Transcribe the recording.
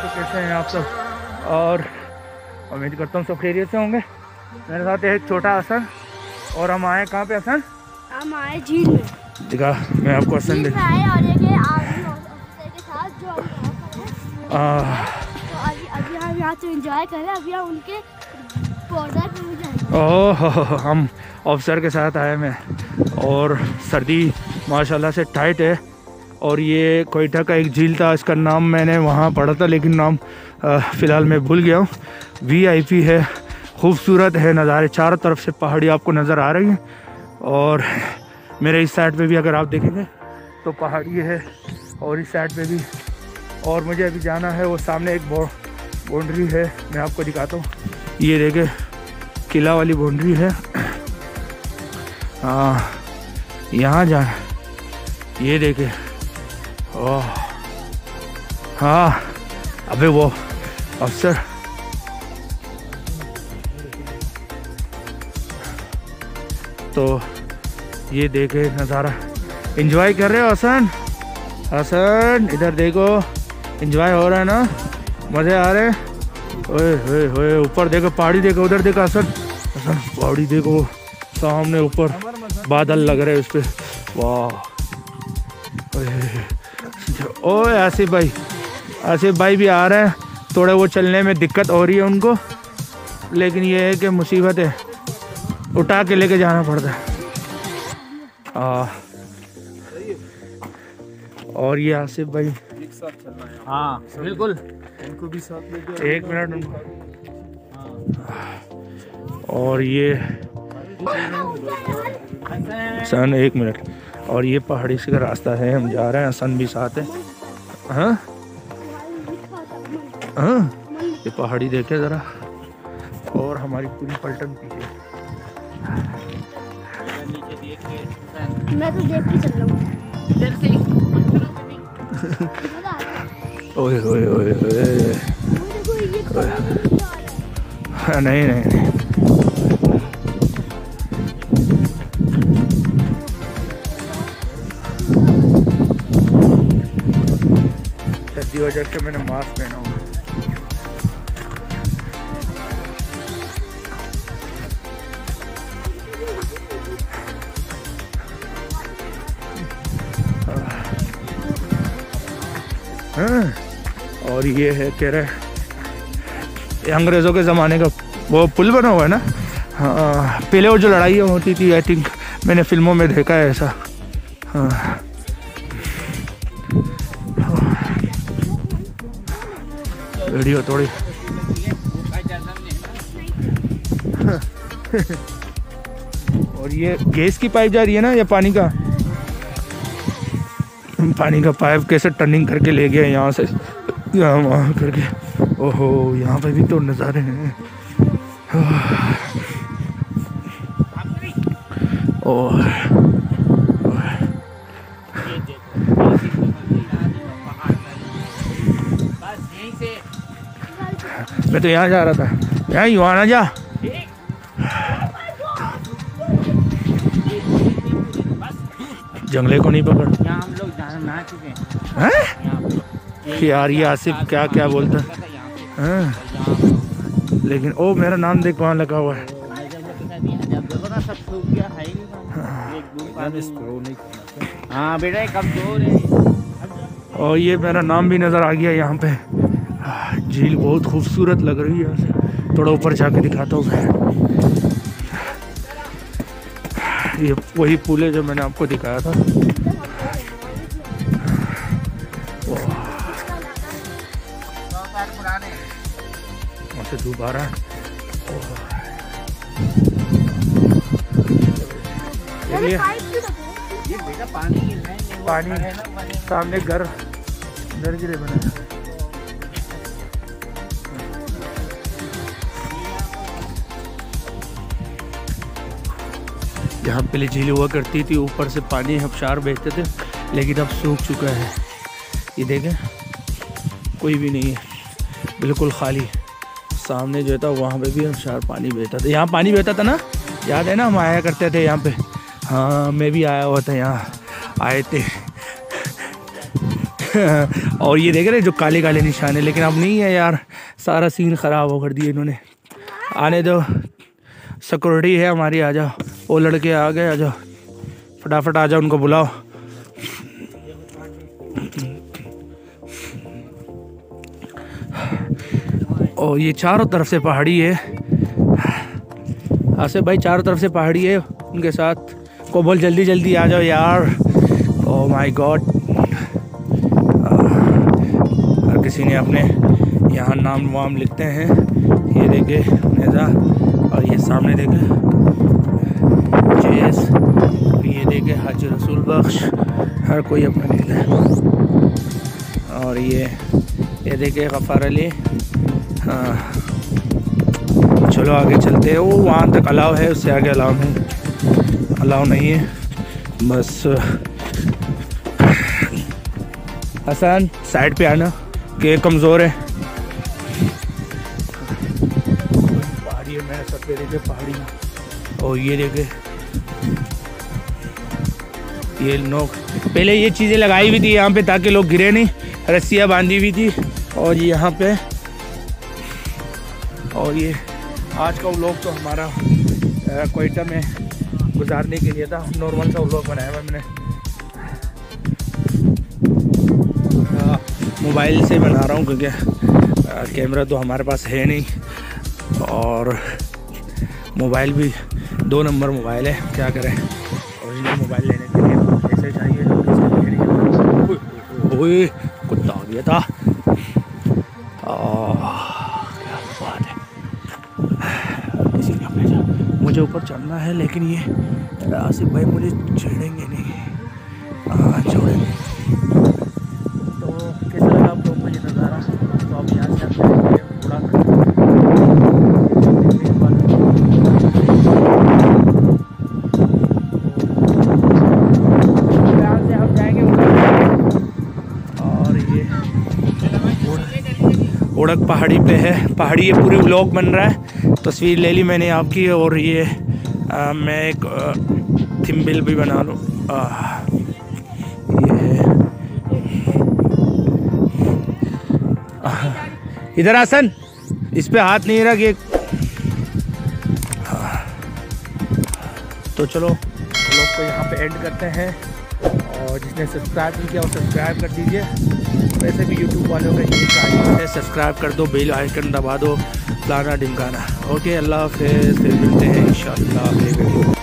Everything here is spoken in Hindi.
तो कैसे हैं आप सब? और उम्मीद करता हूँ सब खेरियत से होंगे। मेरे साथ एक छोटा असन और हम आए कहाँ पे असन हम आए झील में। जगह मैं आपको असन दे तो अभी हम यहाँ से इंजॉय करें अभी हम उनके ओह, हम ऑफिसर के साथ आए मैं और सर्दी माशाल्लाह से टाइट है और ये कोयटा का एक झील था, इसका नाम मैंने वहाँ पढ़ा था, लेकिन नाम फ़िलहाल मैं भूल गया हूँ। वीआईपी है, खूबसूरत है नज़ारे, चारों तरफ़ से पहाड़ी आपको नज़र आ रही है। और मेरे इस साइड पे भी अगर आप देखेंगे तो पहाड़ी है और इस साइड पे भी। और मुझे अभी जाना है, वो सामने एक बाउंड्री है, मैं आपको दिखाता हूँ। ये देखे किला वाली बाउंड्री है। यहाँ जा, ये देखे। ओह हाँ अबे वो, अफसर। तो ये देखे नज़ारा। एंजॉय कर रहे हो, हसन? हसन, इधर देखो। एंजॉय हो रहा है ना? मज़े आ रहे हैं? ओए ओए, ऊपर देखो, पहाड़ी देखो, उधर देखो, हसन। पहाड़ी देखो सामने ऊपर बादल लग रहे हैं उस पर वाह। ओए, ओए आसिफ भाई आसिफ भाई भी आ रहे हैं। थोड़े वो चलने में दिक्कत हो रही है उनको लेकिन ये है कि मुसीबत है। उठा के लेके जाना पड़ता है। आ, और ये आसिफ भाई। हाँ बिल्कुल। इनको भी साथ एक मिनट उनको। और ये सन एक मिनट। और ये पहाड़ी से का रास्ता है हम जा रहे हैं सन भी साथ है। हाँ? हाँ? ये पहाड़ी देखे ज़रा। और हमारी पूरी पलटन पीछे। मैं तो देख के चल रहा हूँ। है। ओए ओए ओए ओए। नहीं नहीं नहीं। सर्दी वजह से मैंने मास्क पहना हुआ हाँ, और ये है कह रहे ये अंग्रेज़ों के ज़माने का वो पुल बना हुआ है ना? हाँ पहले वो जो लड़ाइयाँ होती थी आई थिंक मैंने फ़िल्मों में देखा है ऐसा। हाँ। वीडियो थोड़ी और ये गैस की पाइप जा रही है ना, या पानी का? पानी का पाइप कैसे टर्निंग करके ले गया यहाँ से? यहाँ वहाँ करके। ओहो यहाँ पे भी तो नज़ारे हैं। और मैं तो यहाँ जा रहा था। यहाँ युवा आना जा। जंगले को नहीं पकड़। हम लोग चुके हैं। यार ये आसिफ क्या क्या बोलता है? हाँ, लेकिन ओ मेरा नाम देख वहाँ लगा हुआ है। है बेटा कमज़ोर है। और ये मेरा नाम भी नज़र आ गया यहाँ पे। झील बहुत खूबसूरत लग रही है यहाँ से थोड़ा ऊपर जाके दिखाता हूँ मैं। ये वही पुल है जो मैंने आपको दिखाया था। वहाँ से धूप आ रहा है ये पाइप भी रखा? ये बेटा पानी है पानी है सामने घर। घर गिरे बने हैं। यहाँ पहले झील हुआ करती थी ऊपर से पानी हबशार बहते थे लेकिन अब सूख चुका है। ये देखें कोई भी नहीं है। बिल्कुल खाली। सामने जो था वहाँ पे भी हबशार पानी बहता था। यहाँ पानी बहता था ना? याद है ना हम आया करते थे यहाँ पे? हाँ मैं भी आया हुआ था यहाँ। आए थे। और ये देख रहे जो काले काले निशान है, लेकिन अब नहीं है यार। सारा सीन ख़राब हो कर दिया इन्होंने। आने दो। सिक्योरिटी है हमारी, आ जाओ। वो लड़के आ गए, आ जाओ। फटाफट आ जाओ, उनको बुलाओ। और ये चारों तरफ़ से पहाड़ी है। आसिफ भाई, चारों तरफ़ से पहाड़ी है उनके साथ। को बोल जल्दी जल्दी आ जाओ यार। ओ माय गॉड हर किसी ने अपने यहाँ नाम वाम लिखते हैं। ये देखे नेजा और ये सामने देखे जेस ये देखे हाजी रसूल बख्श। हर कोई अपना लिखता है। और ये ये देखे गफ़ार अली। हाँ। चलो आगे चलते हैं। वो वहाँ तक अलाव है, उससे आगे अलाव नहीं। अलाव नहीं है। बस, हसन साइड पे आना, के कमज़ोर है। पहाड़ी है मैंने सब देखे पहाड़ी। और ये देखे, ये लोग पहले ये चीज़ें लगाई हुई थी यहाँ पे ताकि लोग गिरे नहीं। रस्सियाँ बांधी हुई थी। और यहाँ पे और ये आज का व्लॉग तो हमारा कोयटा में गुजारने के लिए था। नॉर्मल सा व्लॉग बनाया हुआ मैंने। मोबाइल से बना रहा हूँ क्योंकि कैमरा तो हमारे पास है नहीं। और मोबाइल भी दो नंबर मोबाइल है क्या करें? ओरिजिनल मोबाइल लेने के लिए पैसे चाहिए कुत्ता आ गया था। आह, क्या बात है किसी ने अपने जा- मुझे ऊपर चढ़ना है लेकिन ये आसिफ भाई मुझे छेड़ेंगे नहीं। हाँ छोड़ेंगे। उड़क पहाड़ी पे है। पहाड़ी ये पूरी व्लॉग बन रहा है। तस्वीर ले ली मैंने आपकी और ये आ, मैं एक थिम्बिल भी बना लूँ। ये। इधर आसन। इस पे हाथ नहीं रख हाँ। तो चलो व्लॉग को यहाँ पे एंड करते हैं। और जिसने सब्सक्राइब नहीं किया वो सब्सक्राइब कर दीजिए। वैसे भी यूट्यूब वालों का यही चाहिए है सब्सक्राइब कर दो बेल आइकन दबा दो फलाना ढिमकाना ओके अल्लाह हाफिज़, फिर मिलते हैं इन में।